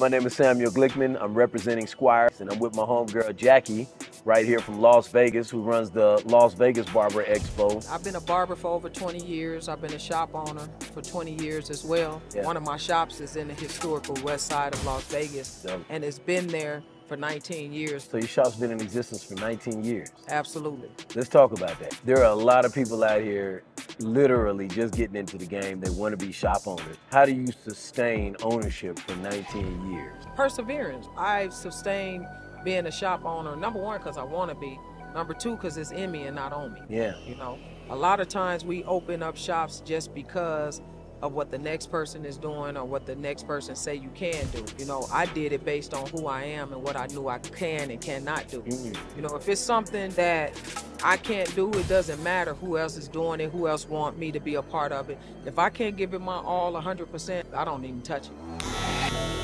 My name is Samuel Glickman. I'm representing Squires, and I'm with my homegirl Jackie, right here from Las Vegas, who runs the Las Vegas Barber Expo. I've been a barber for over 20 years. I've been a shop owner for 20 years as well. Yeah. One of my shops is in the historical west side of Las Vegas, Yeah. and it's been there for 19 years. So your shop's been in existence for 19 years. Absolutely. Let's talk about that. There are a lot of people out here literally just getting into the game. They want to be shop owners. How do you sustain ownership for 19 years? Perseverance. I've sustained being a shop owner, number one, because I want to be. Number two, because it's in me and not on me. Yeah. You know, a lot of times we open up shops just because of what the next person is doing or what the next person say you can do. You know, I did it based on who I am and what I knew I can and cannot do. Mm. You know, if it's something that I can't do, it doesn't matter who else is doing it, who else want me to be a part of it. If I can't give it my all 100%, I don't even touch it.